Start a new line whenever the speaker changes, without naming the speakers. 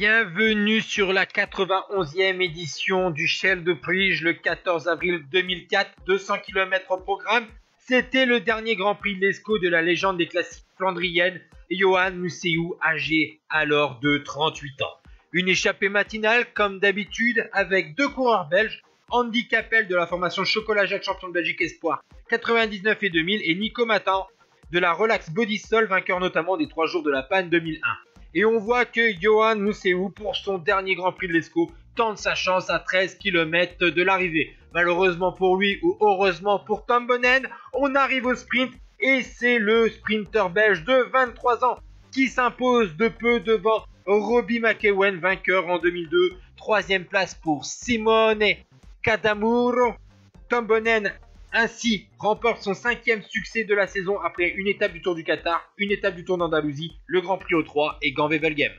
Bienvenue sur la 91e édition du Shell de Prix le 14 avril 2004, 200 km au programme. C'était le dernier Grand Prix de l'ESCO de la légende des classiques flandriennes, Johan Museeuw, âgé alors de 38 ans. Une échappée matinale comme d'habitude avec deux coureurs belges, Andy Capel de la formation Chocolat Jacques champion de Belgique Espoir 99 et 2000 et Nico Matan de la Relax Body Sol, vainqueur notamment des 3 jours de la panne 2001. Et on voit que Johan Mousseou, pour son dernier Grand Prix de l'ESCO, tente sa chance à 13 km de l'arrivée. Malheureusement pour lui ou heureusement pour Tom Bonnen, on arrive au sprint et c'est le sprinter belge de 23 ans qui s'impose de peu devant Robbie McEwen, vainqueur en 2002. Troisième place pour Simone Cadamuro. Tom Bonnen ainsi remporte son cinquième succès de la saison après une étape du Tour du Qatar, une étape du Tour d'Andalousie, le Grand Prix au 3 et Ganvé Game.